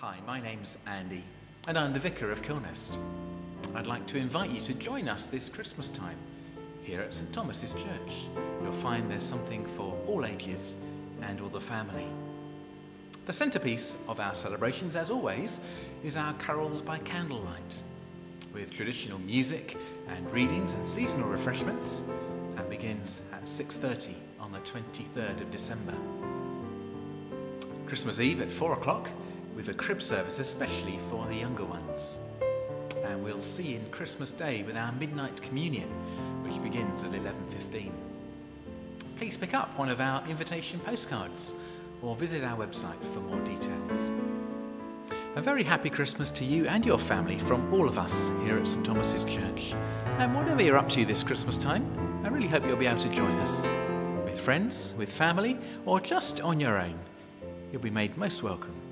Hi, my name's Andy, and I'm the Vicar of Kilnhurst. I'd like to invite you to join us this Christmas time here at St Thomas's Church. You'll find there's something for all ages and all the family. The centrepiece of our celebrations, as always, is our carols by candlelight, with traditional music and readings and seasonal refreshments, and begins at 6:30 on the 23rd of December. Christmas Eve at 4 o'clock with a crib service especially for the younger ones. And we'll see in Christmas Day with our midnight communion, which begins at 11:15. Please pick up one of our invitation postcards or visit our website for more details. A very happy Christmas to you and your family from all of us here at St Thomas's Church. And whatever you're up to this Christmas time, I really hope you'll be able to join us with friends, with family, or just on your own. You'll be made most welcome